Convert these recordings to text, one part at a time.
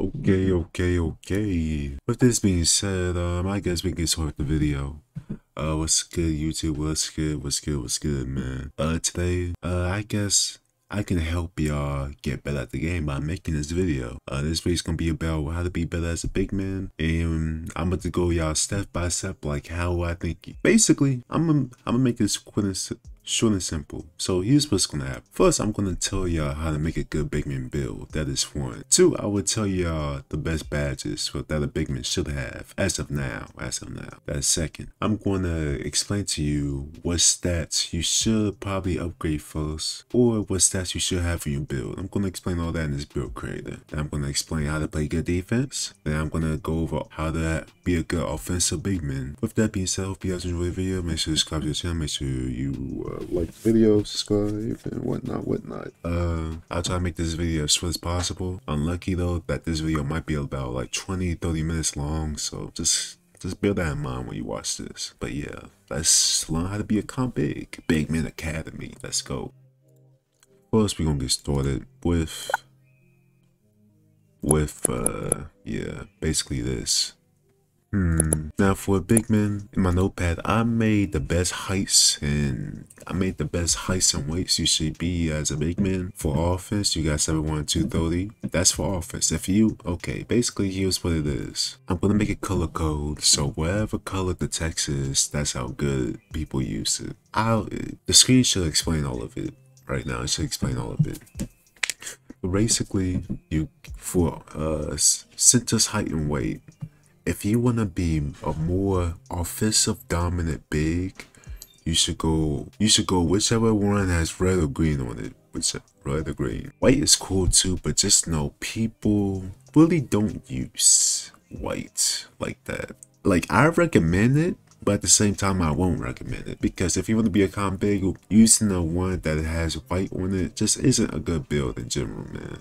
Okay, okay, okay. With this being said, um, I guess we can start the video. Uh, what's good, YouTube? What's good? What's good? What's good, man? Uh, today, uh, I guess I can help y'all get better at the game by making this video. Uh, this video is gonna be about how to be better as a big man, and I'm about to go y'all step by step, like how I think. Basically, I'm gonna I'm gonna make this quick short and simple. So here's what's gonna happen. First, I'm gonna tell y'all how to make a good big man build. That is one. Two, I will tell y'all the best badges that a big man should have as of now. As of now. That's second. I'm gonna explain to you what stats you should probably upgrade first, or what stats you should have for your build. I'm gonna explain all that in this build creator. Then I'm gonna explain how to play good defense. Then I'm gonna go over how to be a good offensive big man. With that being said, hope you guys enjoy the video. Make sure to subscribe to the channel. Make sure you uh, uh, like the video, subscribe, and whatnot, whatnot. Uh, I'll try to make this video as short as possible. Unlucky though that this video might be about like 20, 30 minutes long, so just just bear that in mind when you watch this. But yeah, let's learn how to be a comp big. Big Man Academy. Let's go. First, we're gonna get started with with uh yeah, basically this. Hmm. Now for a big man, in my notepad, I made the best heights and I made the best heights and weights you should be as a big man. For offense, you got 7'1", 230. That's for offense. If you, okay, basically here's what it is. I'm gonna make a color code, so whatever color the text is, that's how good people use it. I'll, the screen should explain all of it right now. It should explain all of it. Basically, you, for uh, centers height and weight, if you want to be a more offensive dominant big, you should go you should go whichever one has red or green on it. Which red or green. White is cool too, but just know people really don't use white like that. Like I recommend it, but at the same time I won't recommend it because if you want to be a comp big, using the one that has white on it just isn't a good build in general, man.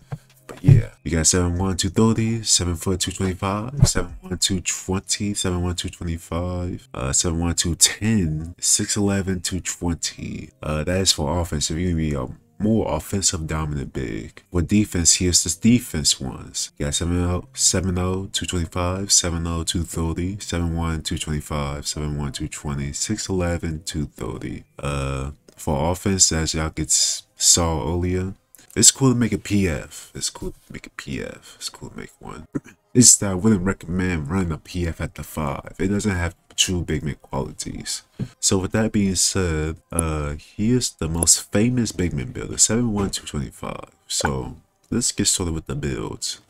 Yeah, we got 7'1", 230, 7 foot 225, 7'1", 220, 7'1", 225, uh, 7'1", 210, 6'11", 220. Uh, that is for offense. If you be a more offensive dominant big. For defense, here's the defense ones. You got 7'0", 7'0", 225, 7'0", 230, 7'1", 225, 7'1", 220, 6'11", 230. Uh, for offense, as y'all get saw earlier, it's cool to make a PF. It's cool to make a PF. It's cool to make one. It's that I wouldn't recommend running a PF at the 5. It doesn't have true big man qualities. So with that being said, uh, here's the most famous big man build, the 71225. So let's get started with the builds.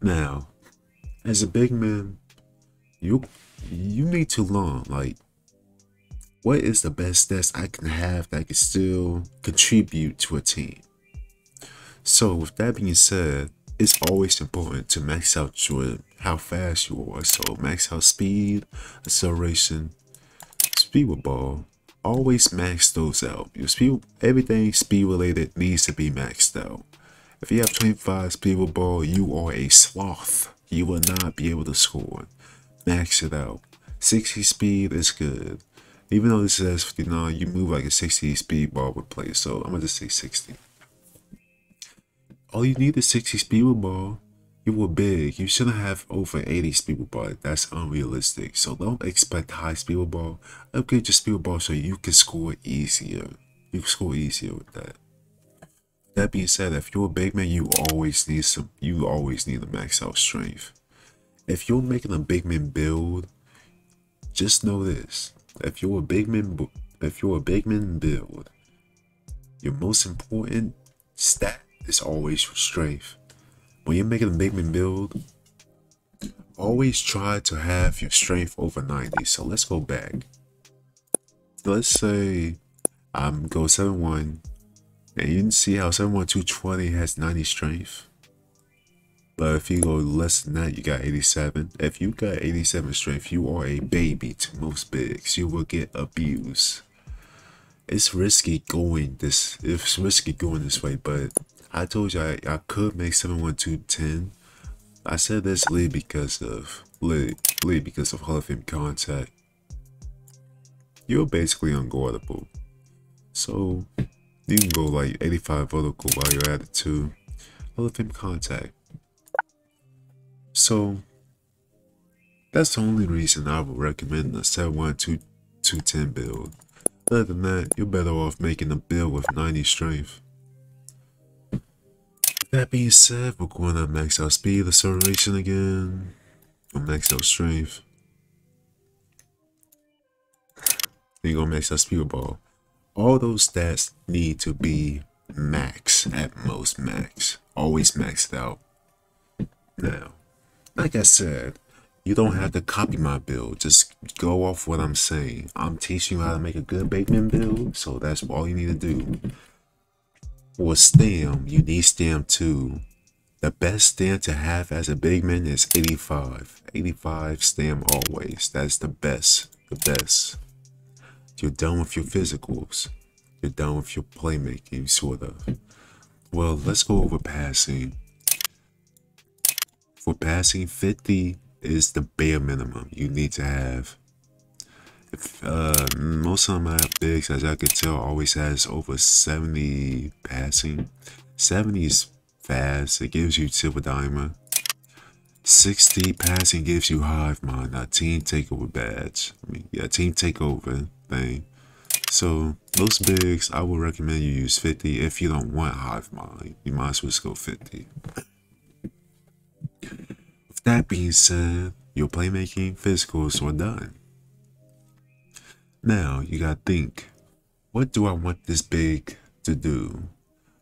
Now, as a big man, you you need to learn like what is the best stats I can have that can still contribute to a team? So with that being said, it's always important to max out your how fast you are. So max out speed, acceleration, speed with ball. Always max those out. Your speed, everything speed related needs to be maxed out. If you have 25 speed with ball, you are a sloth. You will not be able to score. Max it out. 60 speed is good. Even though this is says 59, you move like a 60 speed ball would play. So I'm going to say 60. All you need is 60 speed ball. You were big. You shouldn't have over 80 speed ball. That's unrealistic. So don't expect high speed ball. Upgrade your speed ball so you can score easier. You can score easier with that. That being said, if you're a big man, you always need some. You always need to max out strength. If you're making a big man build, just know this: if you're a big man, if you're a big man build, your most important stat is always your strength. When you're making a big man build, always try to have your strength over 90. So let's go back. Let's say I'm go 7-1 and you can see how 7-1 has 90 strength. But if you go less than that, you got 87. If you got 87 strength, you are a baby to most bigs. You will get abused. It's risky going this. It's risky going this way, but I told you I, I could make 71210. I said this lead because of lead, lead because of Hall of Fame contact. You're basically unguardable. So you can go like 85 vertical while you're at it too. Hall of Fame contact. So that's the only reason I would recommend the 71210 build. Other than that, you're better off making a build with 90 strength. That being said, we're going to max out speed acceleration again. We'll max out strength. Then you're gonna max out speed ball. All those stats need to be max at most max. Always maxed out. Now, like I said, you don't have to copy my build. Just go off what I'm saying. I'm teaching you how to make a good big man build, so that's all you need to do. For stem, you need stem 2. The best stem to have as a big man is 85. 85 stem always. That's the best. The best. You're done with your physicals. You're done with your playmaking, sort of. Well, let's go over passing. For passing, 50 is the bare minimum you need to have. If, uh, most of my bigs, as I can tell, always has over 70 passing. 70 is fast. It gives you silver diamond. 60 passing gives you hive mind, a team takeover badge. I mean, yeah, team takeover thing. So most bigs, I would recommend you use 50 if you don't want hive mind. You might as well go 50. With that being said, your playmaking physicals are done. Now you gotta think, what do I want this big to do?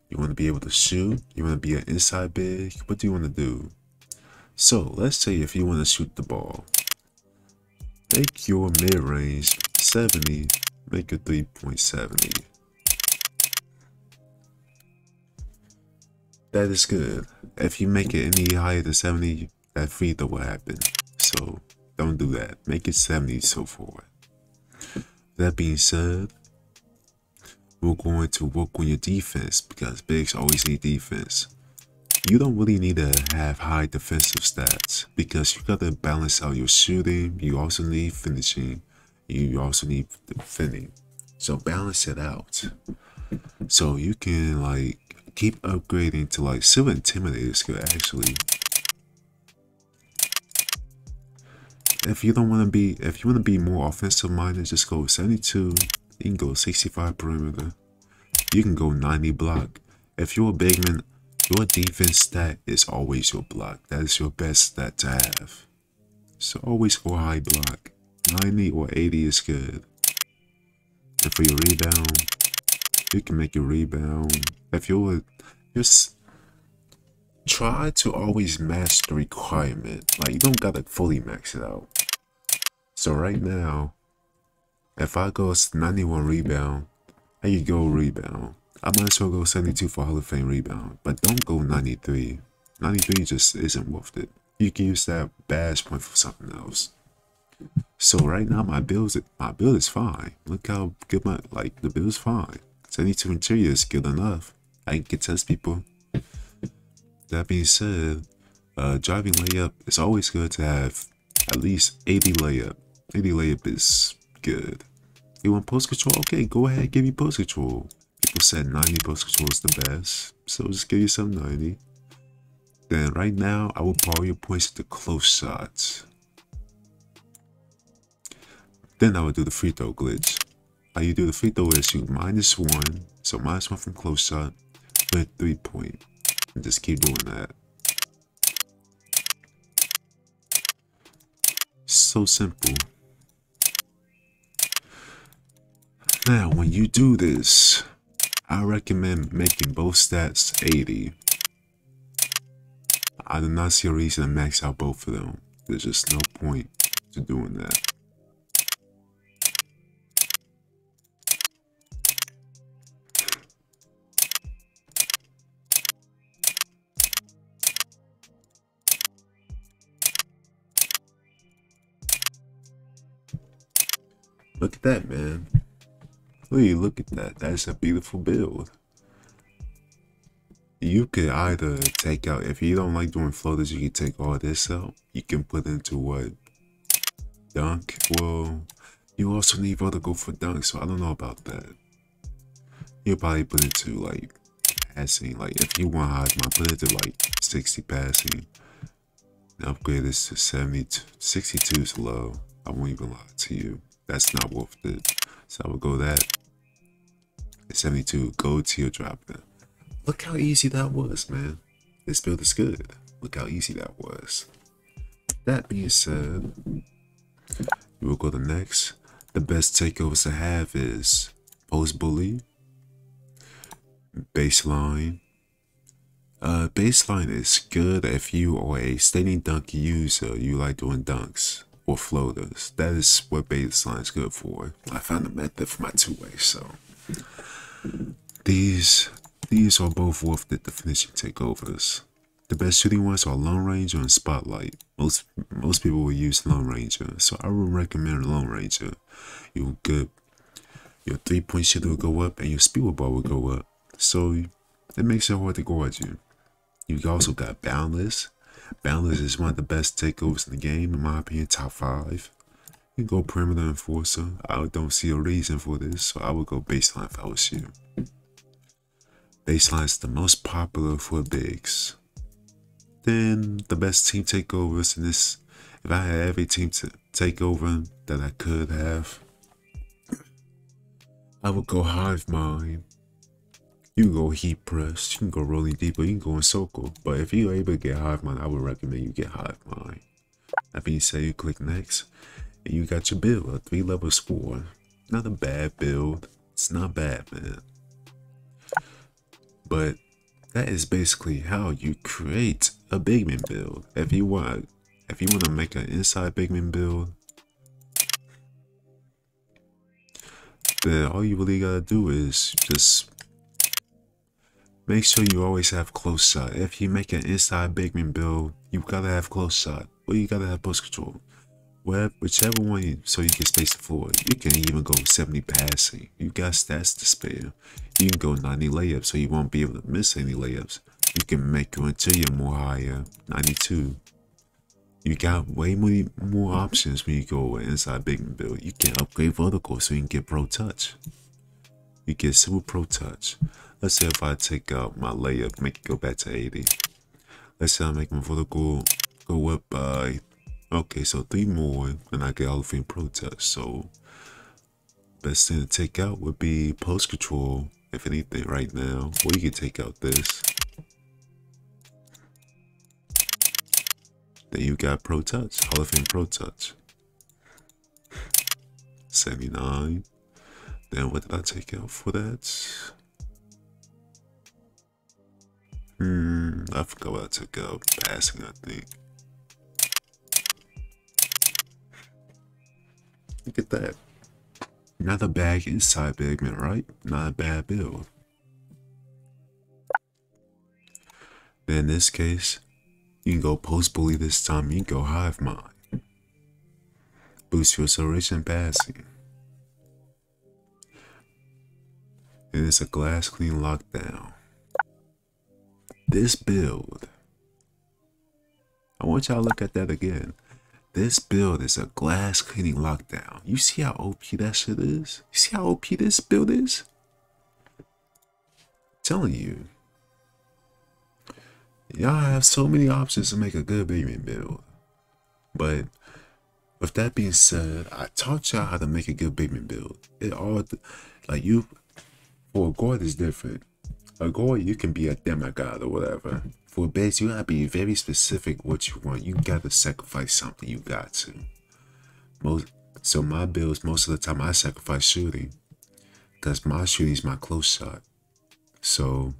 You want to be able to shoot? You want to be an inside big? What do you want to do? So let's say if you want to shoot the ball, make your mid range 70, make it 3.70. That is good. If you make it any higher than 70, that free throw will happen. So don't do that. Make it 70 so forth. That being said, we're going to work on your defense because bigs always need defense. You don't really need to have high defensive stats because you got to balance out your shooting. You also need finishing. You also need defending. So balance it out. So you can like keep upgrading to like Silver Intimidator skill actually. If you don't want to be, if you want to be more offensive minded, just go 72. You can go 65 perimeter. You can go 90 block. If you're a big man, your defense stat is always your block. That is your best stat to have. So always go high block. 90 or 80 is good. And for your rebound, you can make a rebound. If you would just try to always match the requirement. Like you don't gotta fully max it out. So right now, if I go 91 rebound, I you go rebound. I might as well go 72 for Hall of Fame rebound, but don't go 93. 93 just isn't worth it. You can use that badge point for something else. So right now my build my build is fine. Look how good my like the build is fine. 72 interior is good enough. I can test people. That being said, uh, driving layup is always good to have at least 80 layup. 80 layup is good. You want post control? Okay, go ahead, give me post control. People said 90 post control is the best, so just give you some 90. Then right now, I will borrow your points to close shots. Then I will do the free throw glitch. How you do the free throw is you minus one, so minus one from close shot, with three point. And just keep doing that. So simple. Now, when you do this, I recommend making both stats 80. I do not see a reason to max out both of them. There's just no point to doing that. Look at that, man. Hey, look at that. That's a beautiful build. You could either take out, if you don't like doing floaters, you can take all this out. You can put into what? Dunk? Well, you also need go for dunk, so I don't know about that. You'll probably put into like passing. Like if you want Hive Mind, put it to like 60 passing. Upgrade this to 70, 62 is low. I won't even lie to you. That's not worth it. So I would go that. 72, go teardrop it. Look how easy that was, man. This build is good. Look how easy that was. That being said, we will go to next. The best takeovers to have is Post Bully, Baseline. Uh, baseline is good if you are a standing dunk user, you like doing dunks or floaters. That is what baseline is good for. I found a method for my two-way, so these these are both worth the definition takeovers. The best shooting ones are Lone Ranger and Spotlight. Most most people will use Lone Ranger, so I would recommend Lone Ranger. You're good. Your three point shooter will go up and your speed ball will go up. So it makes it hard to guard you. You also got Boundless. Boundless is one of the best takeovers in the game, in my opinion, top five. You go perimeter enforcer. I don't see a reason for this, so I would go baseline if I was you. Baseline is the most popular for bigs then the best team takeovers in this, if I had every team to take over that I could have, I would go Hive Mind. You can go Heat Press, you can go Rolling Deeper, you can go in Circle. But if you're able to get Hive Mind, I would recommend you get Hive Mind. That being said, you click Next, and you got your build, a three level score. Not a bad build. It's not bad, man. But that is basically how you create a Bigman build. If you want, if you want to make an inside Bigman build, then all you really gotta do is just make sure you always have close shot. If you make an inside Bigman build, you gotta have close shot, or you gotta have post control. Where, whichever one, you, so you can space the floor. You can even go 70 passing. You got stats to spare. You can go 90 layups, so you won't be able to miss any layups. You can make your interior more higher, 92. You got way more, more options when you go inside big man build. You can upgrade vertical so you can get pro touch. You get super pro touch. Let's say if I take out my layup, make it go back to 80. Let's say I make my vertical go up by Okay, so three more and I get all of Pro Touch. So best thing to take out would be post control, if anything, right now. Or you can take out this. Then you got Pro Touch, Hall of Fame Pro Touch. 79. Then what did I take out for that? Hmm, I forgot what I took out. Passing, I think. Look at that. Not a bad inside Bigman, right? Not a bad build. Then in this case, you can go post bully this time, you can go hive mind. Boost your acceleration passing. And it's a glass clean lockdown. This build, I want y'all to look at that again. This build is a glass cleaning lockdown. You see how OP that shit is? You see how OP this build is? I'm telling you. Y'all have so many options to make a good baby build. But with that being said, I taught y'all how to make a good baby build. It all like you for a guard is different. A guard you can be a demigod or whatever for base, you gotta be very specific what you want. You gotta sacrifice something. You got to. Most so my builds, most of the time I sacrifice shooting. Cause my shooting is my close shot. So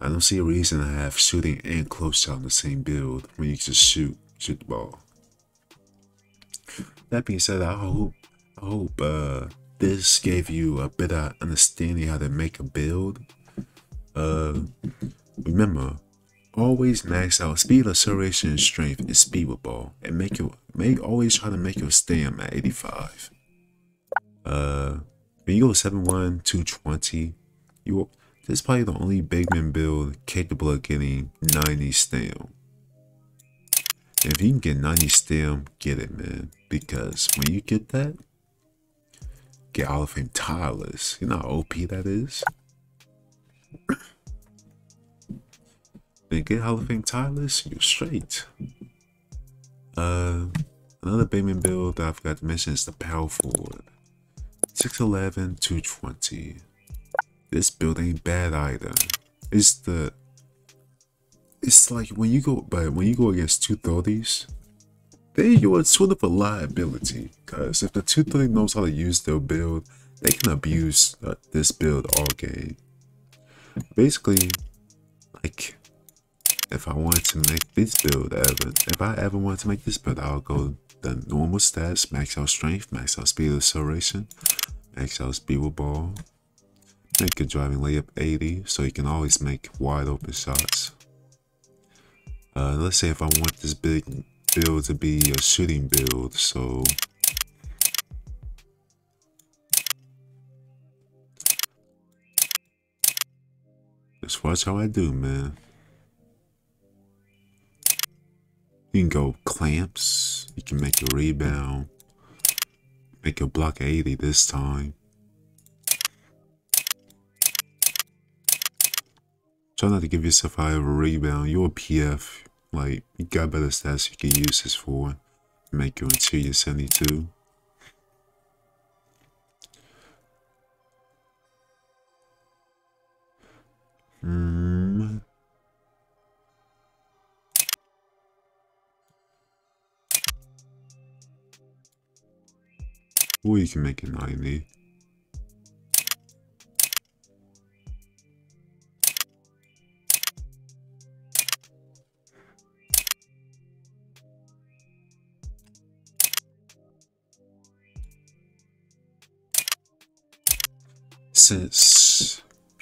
I don't see a reason to have shooting and close shot in the same build when you just shoot, shoot the ball. That being said, I hope I hope uh this gave you a better understanding how to make a build. Uh remember Always max out speed, acceleration, and strength in speed with ball, and make your make always try to make your stam at 85. Uh, when you go 71, 220, you this is probably the only big man build capable of getting 90 stam. if you can get 90 stam, get it, man. Because when you get that, get all of him tireless. You know how OP that is? Then get Hall of Fame tireless, you're straight. Uh, another big man build that I forgot to mention is the Power Forward. 6'11, 220. This build ain't bad either. It's the it's like when you go but when you go against 230s, then you are sort of a liability. Cause if the 230 knows how to use their build, they can abuse uh, this build all game. Basically, like if I wanted to make this build ever, if I ever wanted to make this build, I'll go the normal stats, max out strength, max out speed acceleration, max out speed with ball, make a driving layup 80 so you can always make wide open shots. Uh, let's say if I want this big build to be a shooting build, so just watch how I do, man. You can go clamps. You can make a rebound. Make a block 80 this time. Try not to give yourself high of a rebound. You're a PF. Like, you got better stats you can use this for. Make your interior 72. Or you can make it 90. Since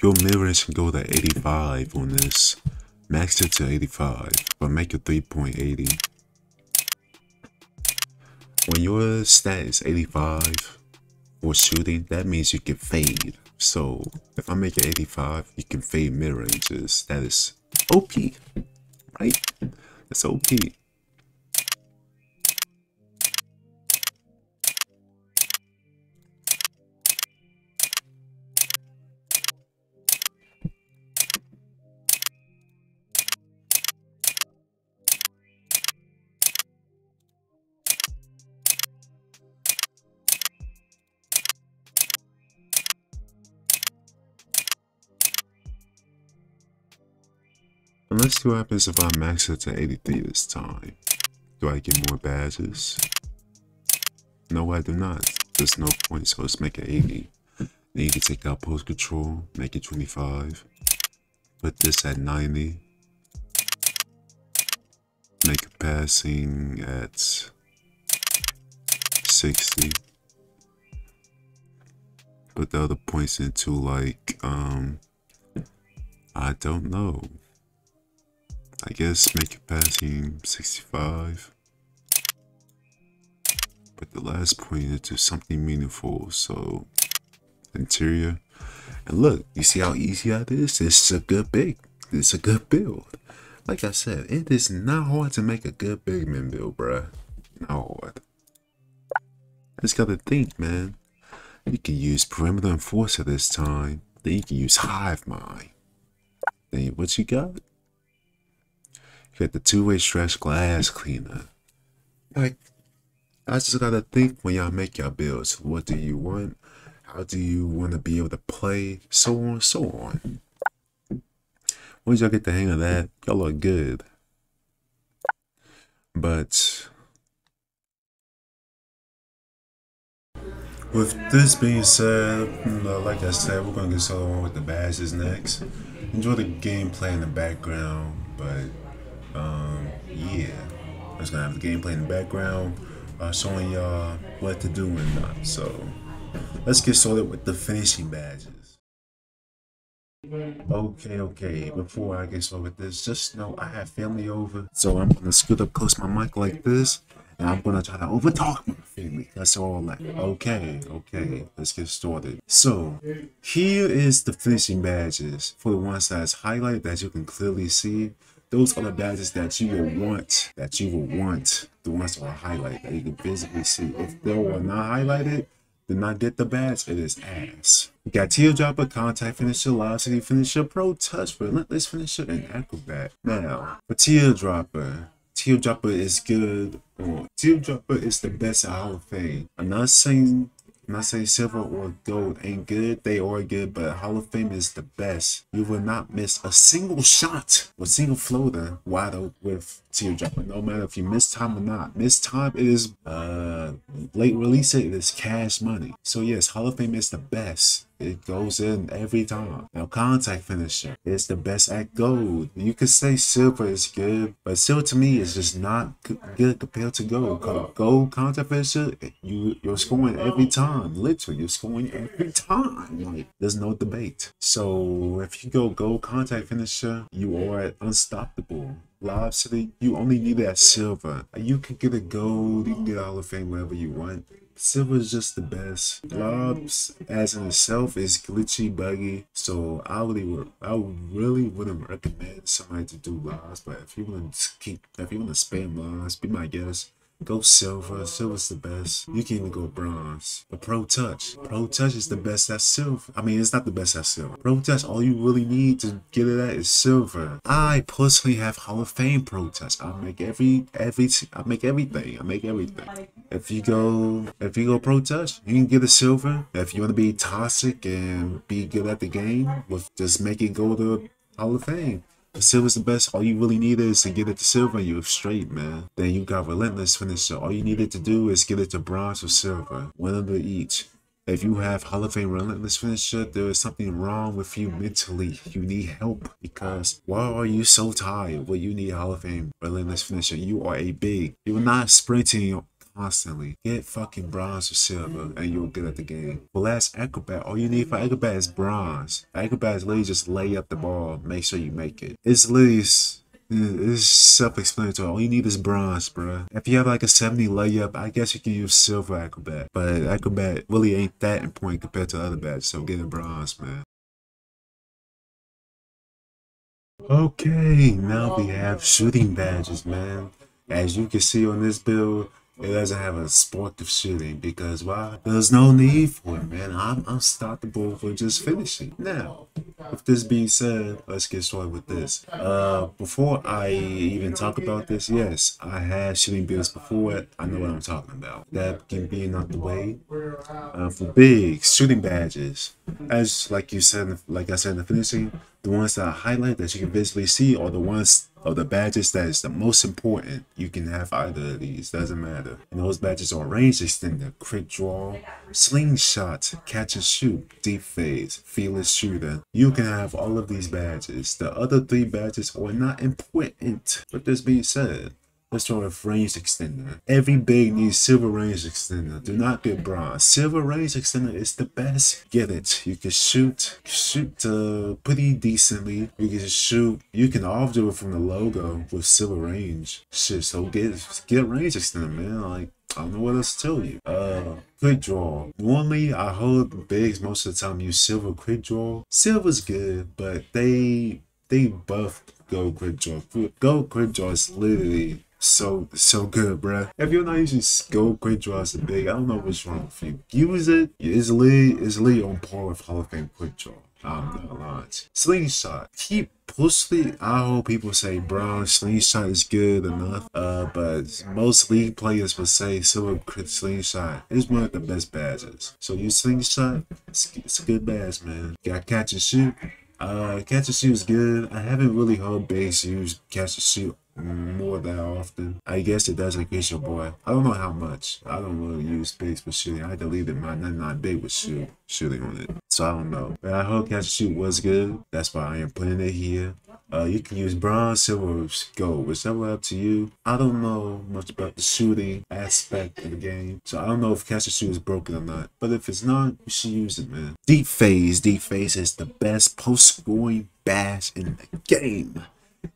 your mirrors can go to 85 on this, max it to 85, but make it 3.80 when your stat is 85 for shooting, that means you can fade. So if I make it 85, you can fade mid ranges. That is OP, right? That's OP. And let's see what happens if I max it to 83 this time. Do I get more badges? No, I do not. There's no point, so let's make it 80. Then you can take out post control, make it 25. Put this at 90. Make a passing at 60. Put the other points into like, um, I don't know. I guess make it passing 65. But the last point into something meaningful, so interior. And look, you see how easy that is? This is a good big. This is a good build. Like I said, it is not hard to make a good big man build, bruh. Not hard. Just gotta think, man. You can use perimeter enforcer this time. Then you can use hive mind. Then what you got? You got the two-way stretch glass cleaner. Like, I just gotta think when y'all make your builds. What do you want? How do you want to be able to play? So on, so on. Once y'all get the hang of that, y'all look good. But with this being said, like I said, we're gonna get started on with the badges next. Enjoy the gameplay in the background, but um, yeah, just gonna have the gameplay in the background, uh, showing y'all what to do and not. So let's get started with the finishing badges. Okay, okay. Before I get started with this, just know I have family over, so I'm gonna scoot up close my mic like this, and I'm gonna try to overtalk my family. That's all. Like, okay, okay. Let's get started. So here is the finishing badges for the ones that's highlighted that you can clearly see those are the badges that you will want, that you will want, the ones that are highlighted, that you can physically see. If they were not highlighted, did not get the badge, it is ass. Got Teardropper, Contact Finisher, Velocity Finisher, Pro Touch, Relentless Finisher, and Acrobat. Now, for Teardropper, Teardropper is good. Or Teardropper is the best Hall of Fame. I'm not saying Not saying silver or gold ain't good. They are good, but Hall of Fame is the best. You will not miss a single shot or single floater wide open with teardropper. No matter if you miss time or not. Miss time it is uh late release it, it is cash money. So yes, Hall of Fame is the best. It goes in every time. Now, contact finisher is the best at gold. You could say silver is good, but silver to me is just not good compared to gold. Gold contact finisher, you you're scoring every time. Literally, you're scoring every time. Like there's no debate. So if you go gold contact finisher, you are unstoppable. Lob City, you only need that silver. You can get a gold, you can get all of Fame wherever you want. Silver is just the best. Lobs as in itself is glitchy, buggy. So I really would, I really wouldn't recommend somebody to do lobs. But if you want to keep, if you want to spam lobs, be my guest. Go silver. Silver's the best. You can even go bronze. But Pro Touch. Pro Touch is the best at silver. I mean, it's not the best at silver. Pro Touch, all you really need to get it at is silver. I personally have Hall of Fame Pro Touch. I make every, every, I make everything. I make everything. If you go, if you go Pro Touch, you can get a silver. If you want to be toxic and be good at the game, with just make it go to Hall of Fame. Silver's the best. All you really need is to get it to silver you're straight, man. Then you got relentless finisher. All you needed to do is get it to bronze or silver. One of the each. If you have Hall of Fame Relentless Finisher, there is something wrong with you mentally. You need help because why are you so tired? Well, you need Hall of Fame Relentless Finisher. You are a big. You're not sprinting constantly. Get fucking bronze or silver and you'll get at the game. Well, that's Acrobat. All you need for Acrobat is bronze. Acrobat is literally just lay up the ball, make sure you make it. It's literally it's self-explanatory. All you need is bronze, bro. If you have like a 70 layup, I guess you can use silver acrobat. But acrobat really ain't that important compared to other badges, so get a bronze, man. Okay, now we have shooting badges, man. As you can see on this build, it doesn't have a sportive shooting because why? There's no need for it, man. I'm unstoppable for just finishing. Now, with this being said, let's get started with this. Uh, before I even talk about this, yes, I had shooting builds before. I know what I'm talking about. That can be out the way. Uh, for big shooting badges, as like you said, like I said in the finishing, the ones that I highlight that you can visually see are the ones of the badges that is the most important. You can have either of these, doesn't matter. And those badges are range extender, quick draw, slingshot, catch and shoot, deep fades, fearless shooter. You can have all of these badges. The other three badges are not important. But this being said, Let's start with range extender. Every big needs silver range extender. Do not get bronze. Silver range extender is the best. Get it. You can shoot, shoot uh, pretty decently. You can shoot. You can all do it from the logo with silver range. Shit. So get get range extender, man. Like I don't know what else to tell you. Uh, quick draw. Normally, I hold bigs most of the time use silver quick draw. Silver's good, but they they buffed Go Quick Draw. Go Quick Draw is literally so so good, bruh. If you're not using Go Quick Draw as a big, I don't know what's wrong with you. Use it. It's literally, it's literally on par with Hall of Fame Quick Draw. I'm not lying. Slingshot. Keep pushing. I hope people say brown slingshot is good enough. Uh, but most league players would say silver slingshot is one of the best badges. So you slingshot, it's, it's a good badge, man. got catch and shoot. Uh, catch and shoot is good. I haven't really heard base use catch and shoot more that often. I guess it does increase your boy. I don't know how much. I don't really use space for shooting. I deleted my 99 big with shoot shooting on it. So I don't know. But I hope catch shoot was good. That's why I am putting it here. Uh, you can use bronze, silver, gold, whichever up to you. I don't know much about the shooting aspect of the game, so I don't know if catch and shoot is broken or not. But if it's not, you should use it, man. Deep fades, deep fades is the best post-scoring bash in the game.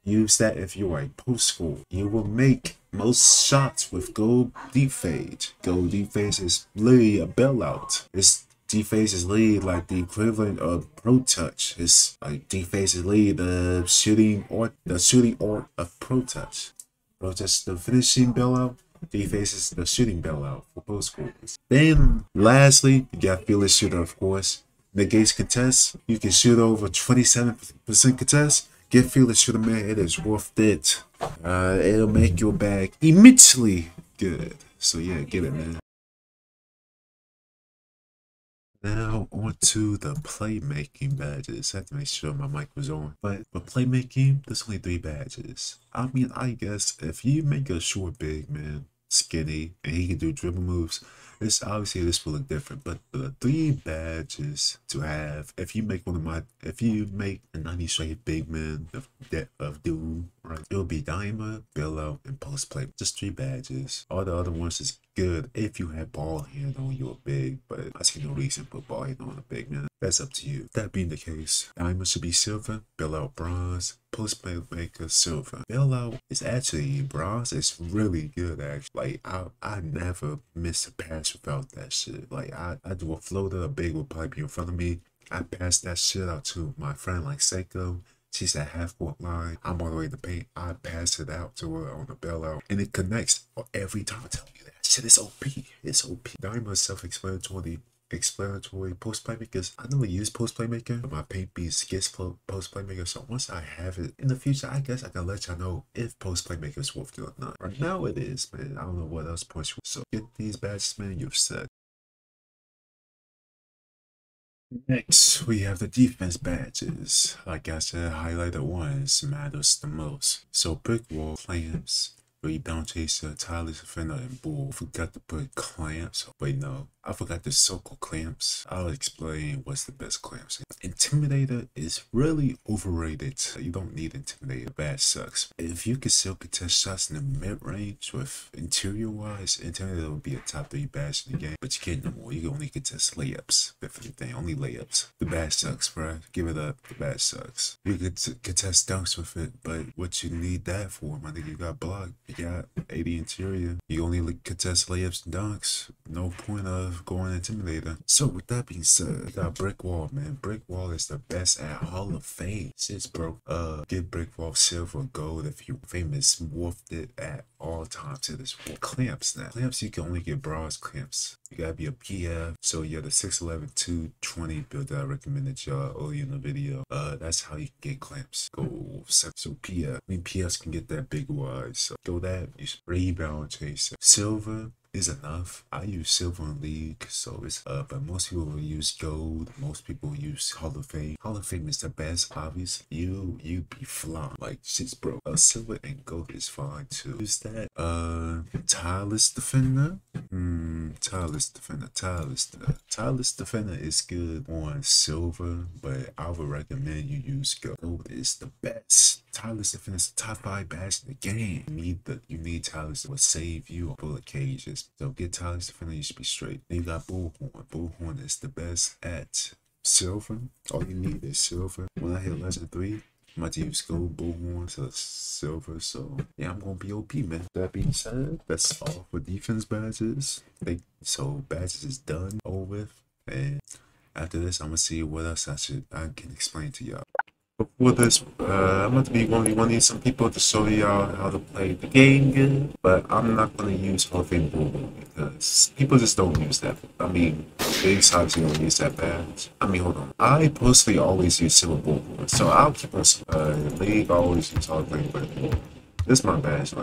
Use that if you are a post school. You will make most shots with gold deep fades. Gold deep is literally a bailout. It's D-Phase is lead like the equivalent of Pro Touch. It's like D-Phase is lead the shooting or the shooting art of Pro Touch. Pro Touch the finishing bailout. He faces the shooting bailout for post schools Then, lastly, you got fearless shooter, of course. Negates contest. You can shoot over 27% contest. Get fearless shooter, man. It is worth it. Uh, it'll make your bag immensely good. So yeah, get it, man. Now on to the playmaking badges. I had to make sure my mic was on. But for playmaking, there's only three badges. I mean, I guess if you make a short big man skinny and he can do dribble moves, this obviously this will look different. But the three badges to have, if you make one of my, if you make a 90 straight big man of, of Doom, it'll be Diamond, Bailout, and Post Play. Just three badges. All the other ones is good if you have ball handle you're big, but I see no reason to put ball handle on a big man. That's up to you. That being the case, diamond should be silver, bailout bronze, post playmaker silver. Bailout is actually bronze. It's really good actually. Like I I never miss a pass without that shit. Like I, I do a floater, a big will probably be in front of me. I pass that shit out to my friend like Seiko. She's at half court line. I'm all the way in the paint. I pass it out to her on the bailout. And it connects every time. I tell you that shit is OP. It's OP. Diamond self-explanatory explanatory post playmakers. I never use post playmaker, but my paint beats gets post playmaker. So once I have it in the future, I guess I can let y'all know if post playmaker is worth it or not. Right now it is, man. I don't know what else points. So get these badges, man. You're set. Next, we have the defense badges. Like I said, highlighted ones matters the most. So brick wall clamps, rebound chaser, tireless defender, and bull. Forgot to put clamps. Wait, no. I forgot the circle clamps. I'll explain what's the best clamps. Intimidator is really overrated. You don't need Intimidator. Bad sucks. If you can still contest shots in the mid-range with interior-wise, Intimidator would be a top 3 badge in the game. But you can't no more. You can only contest layups. If anything, only layups. The bad sucks, bro. Give it up. The bad sucks. You could contest dunks with it, but what you need that for, my nigga, you got block. You got 80 interior. You only contest layups and dunks. No point of going Intimidator. So with that being said, got Brick Wall, man. Brick Wall is the best at Hall of Fame. Since bro, uh, get Brick Wall silver, gold if you famous, worth it at all times to this. Clamps now. Clamps, you can only get bronze clamps. You gotta be a PF. So yeah, the 611 220 build that I recommended y'all earlier in the video. Uh, that's how you get clamps. Go so PF. I mean, PFs can get that big wise. So go that. Use rebound chaser. Silver is enough. I use silver in league, so it's uh, but most people will use gold. Most people use Hall of Fame. Hall of Fame is the best, obvious. You you be flying like shit's broke. Uh, silver and gold is fine too. Use that. Uh, tireless defender. Hmm, tireless defender. Tireless. Uh, tireless defender is good on silver, but I would recommend you use gold. Gold is the best. Is the top five badge in the game. You need the you need Tireless to save you on bullet cages. So get Tireless defender, you should be straight. Then you got Bullhorn. Bullhorn is the best at silver. All you need is silver. When I hit legend three, to use gold bullhorn to silver, so yeah, I'm gonna be OP, man. That being said, that's all for defense badges. They, so badges is done over with, and after this, I'm gonna see what else I should I can explain to y'all before this, uh, I'm going to be only wanting some people to show y'all how to play the game but I'm not going to use Hall of Fame because people just don't use that. I mean, big sides don't use that bad. I mean, hold on. I personally always use Silver Bulldog, so I'll keep on, uh, League, I always use Hall of Fame Bulldog. This is my badge,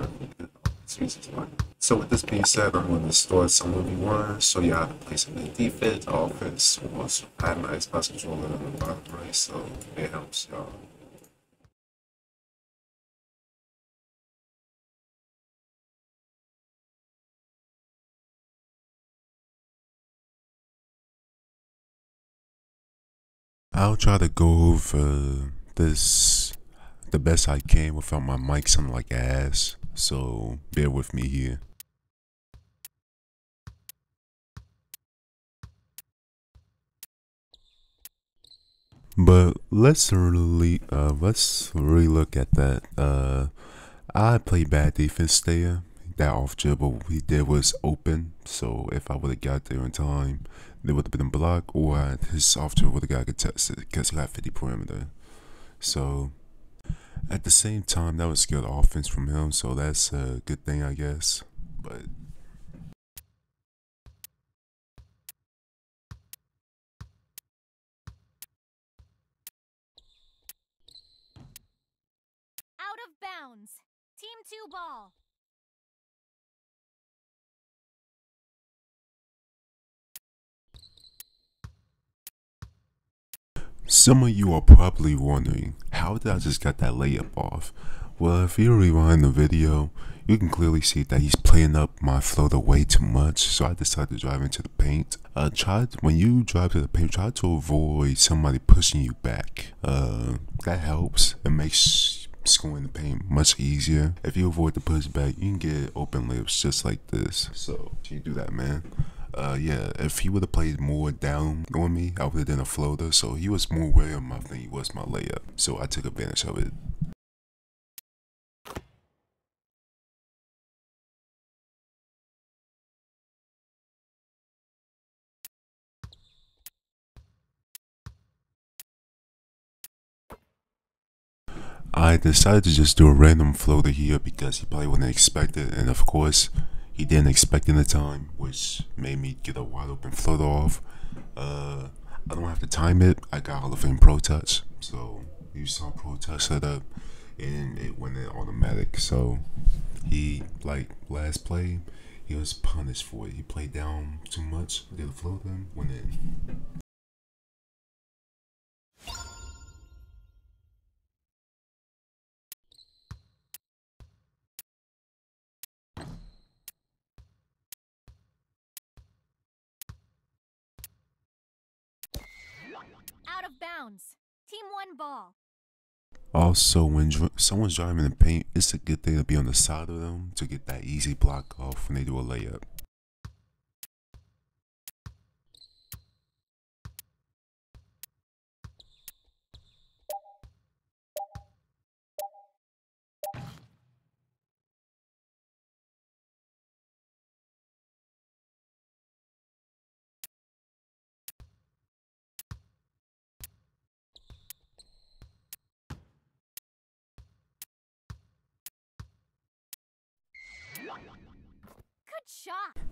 so with this being said, I'm going to store some 1v1, show you how to play some defense, offense. Also, I have my Xbox controller on the bottom right, so it helps y'all. I'll try to go over this the best I can without my mic sounding like ass so bear with me here. But let's really uh let's really look at that. Uh I played bad defense there. That off dribble he did was open, so if I would have got there in time, there would have been a block, or his off dribble would have got contested because he got 50 perimeter. So at the same time, that was good offense from him, so that's a good thing, I guess. But but Out of bounds. Team 2 ball. Some of you are probably wondering, how did I just get that layup off? Well, if you rewind the video, you can clearly see that he's playing up my floater way too much, so I decided to drive into the paint. Uh, try when you drive to the paint, try to avoid somebody pushing you back. Uh, that helps. It makes scoring the paint much easier. If you avoid the pushback, you can get open layups just like this. So, you do that, man? Uh, yeah, if he would have played more down on me, I would have done a floater. So he was more aware of my than he was my layup. So I took advantage of it. I decided to just do a random floater here because he probably wouldn't expect it, and of course, he didn't expect in the time, which made me get a wide open float off. Uh, I don't have to time it. I got all of in Pro Touch, so you saw Pro Touch set up, and it went in automatic. So he like last play, he was punished for it. He played down too much, did a float in, went in. Out of bounds. Team 1 ball. Also, when someone's driving in the paint, it's a good thing to be on the side of them to get that easy block off when they do a layup.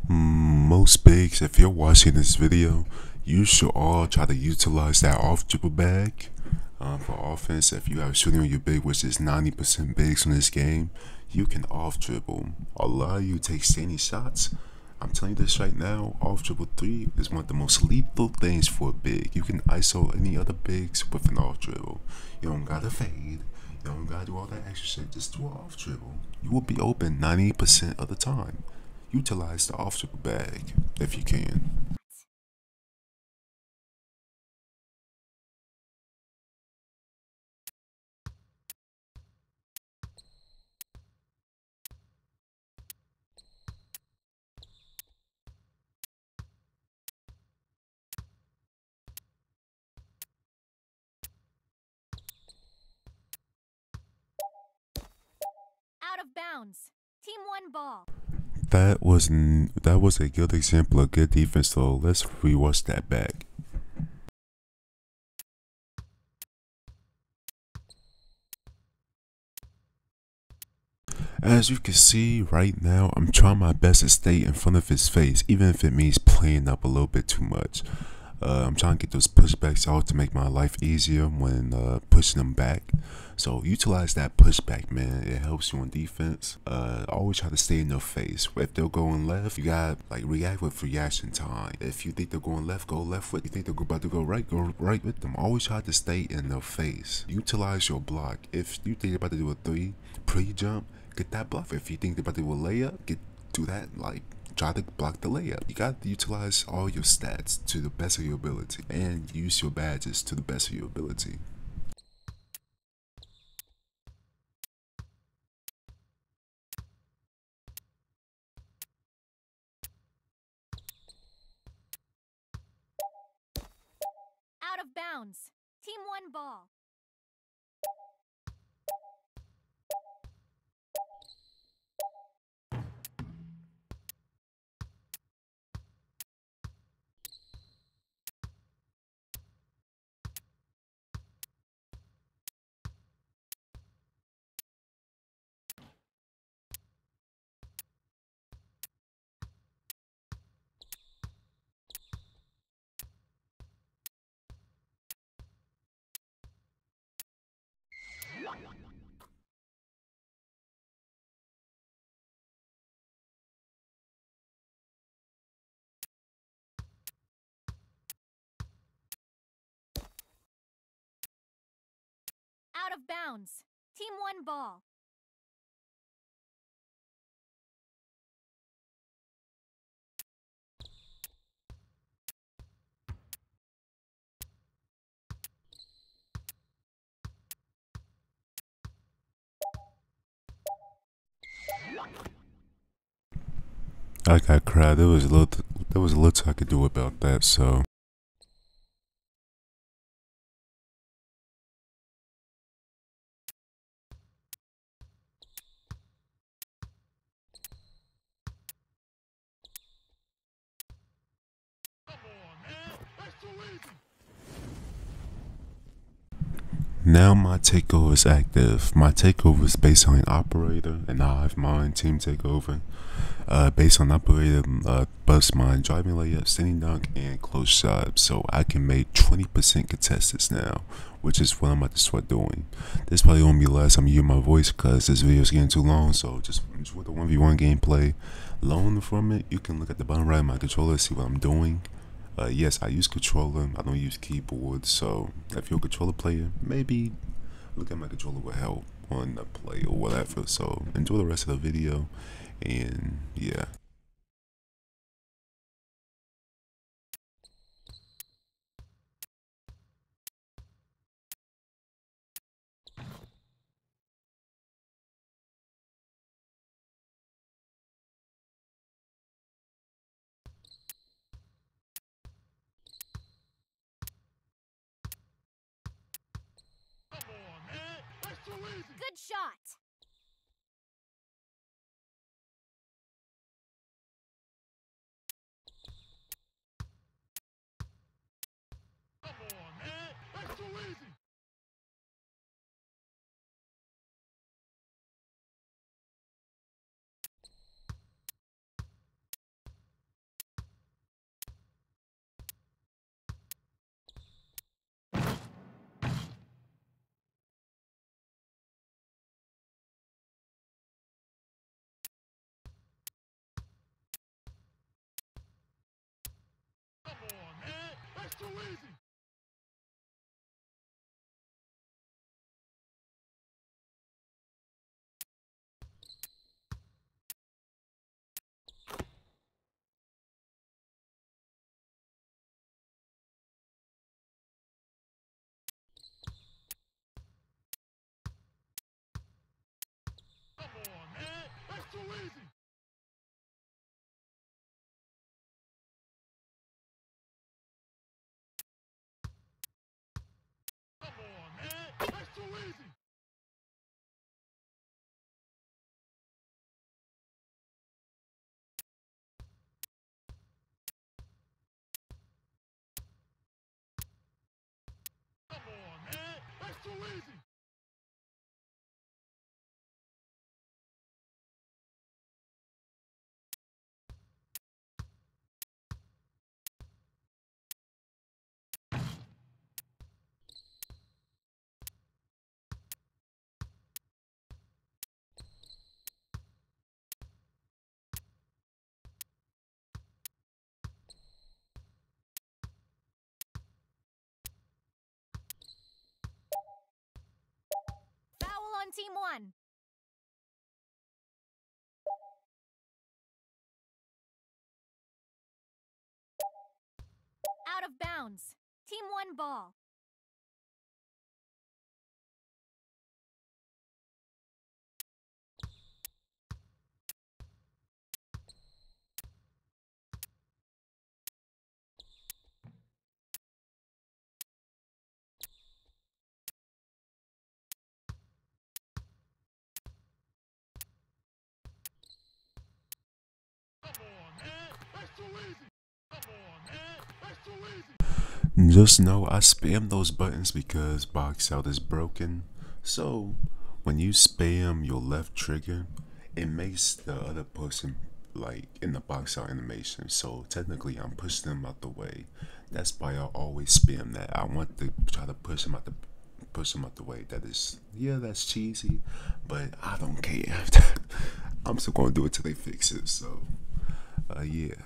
Most bigs, if you're watching this video, you should all try to utilize that off dribble bag um, for offense. If you have shooting on your big, which is 90% bigs in this game, you can off dribble. A lot of you take standing shots. I'm telling you this right now, off dribble three is one of the most lethal things for a big. You can ISO any other bigs with an off dribble. You don't gotta fade. You don't gotta do all that extra shit. Just do an off dribble. You will be open 90% of the time utilize the off dribble bag if you can. Out of bounds. Team 1 ball. That was that was a good example of good defense. So let's rewatch that back. As you can see right now, I'm trying my best to stay in front of his face, even if it means playing up a little bit too much. Uh, I'm trying to get those pushbacks out to make my life easier when uh, pushing them back. So utilize that pushback, man. It helps you on defense. Uh, always try to stay in their face. If they're going left, you got like react with reaction time. If you think they're going left, go left with. You think they're about to go right, go right with them. Always try to stay in their face. Utilize your block. If you think they're about to do a three pre-jump, get that bluff. If you think they're about to do a layup, get do that like try to block the layup. You got to utilize all your stats to the best of your ability and use your badges to the best of your ability. Out of bounds. Team 1 ball. Out of bounds. Team 1 ball. I got cried. There was a little, there was a little I could do about that. So Now my takeover is active. My takeover is based on operator, and I have mine team takeover. Uh, based on operator, uh, bust mine, driving layup, standing dunk, and close shot. So I can make 20% contestants now, which is what I'm about to start doing. This probably won't be the last time you hear my voice because this video is getting too long. So just enjoy the 1v1 gameplay. Learn from it. You can look at the bottom right of my controller, see what I'm doing. Uh, yes, I use controller. I don't use keyboard. So if you're a controller player, maybe look at my controller will help on the play or whatever. So enjoy the rest of the video, and yeah. Good shot. Foul on Team 1. Out of bounds. Team 1 ball. Just know I spam those buttons because box out is broken. So when you spam your left trigger, it makes the other person like in the box out animation. So technically I'm pushing them out the way. That's why I always spam that. I want to try to push them out the push them out the way. That is yeah, that's cheesy, but I don't care. I'm still gonna do it till they fix it. So uh yeah.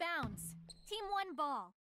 Of bounds. Team 1 ball.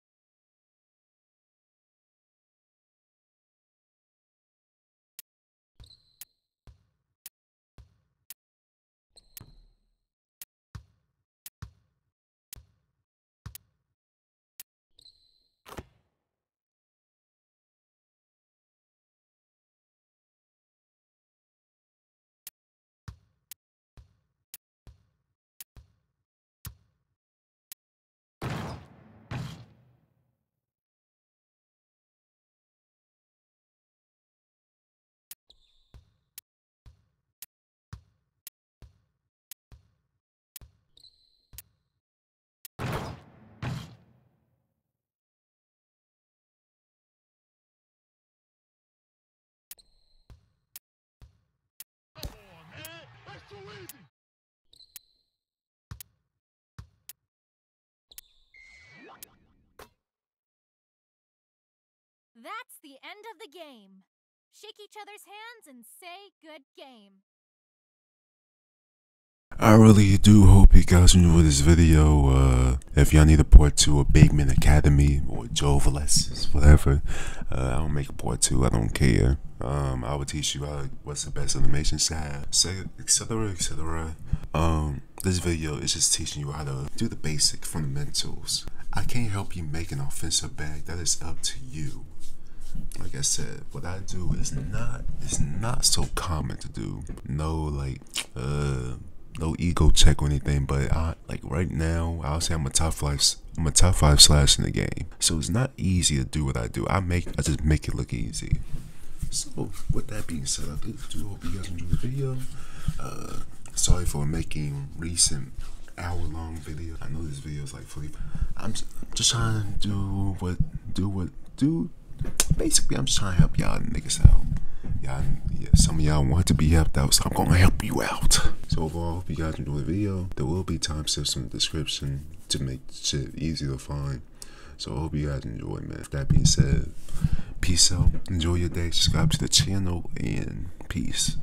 That's the end of the game. Shake each other's hands and say good game. I really do hope you guys enjoyed this video. Uh, if y'all need a part two of Big Men Academy or Joe Velez, whatever, uh, I'll make a part two. I don't care. Um, I will teach you how, what's the best animation style, etc., etc. Um, this video is just teaching you how to do the basic fundamentals. I can't help you make an offensive bag. That is up to you like I said, what I do is not it's not so common to do. No like uh no ego check or anything, but I like right now I'll say I'm a top five I'm a top five slash in the game. So it's not easy to do what I do. I make I just make it look easy. So with that being said, I do hope you guys enjoyed the video. Uh sorry for making recent hour long video. I know this video is like fully I'm just, I'm just trying to do what do what do basically, I'm just trying to help y'all niggas out. Y'all, yeah, some of y'all want to be helped out, so I'm gonna help you out. So overall, hope you guys enjoy the video. There will be timestamps in the description to make shit easy to find. So I hope you guys enjoy, man. That being said, peace out. Enjoy your day. Subscribe to the channel and peace.